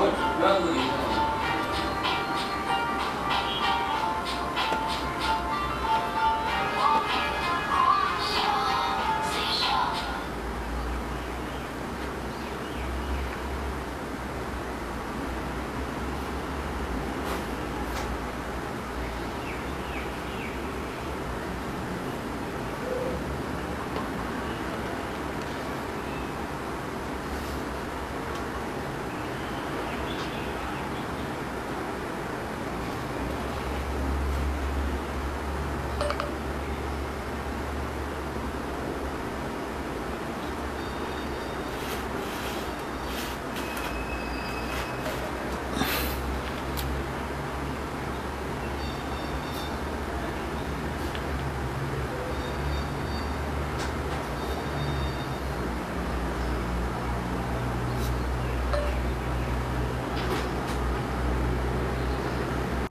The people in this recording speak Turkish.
var. Ben buradayım.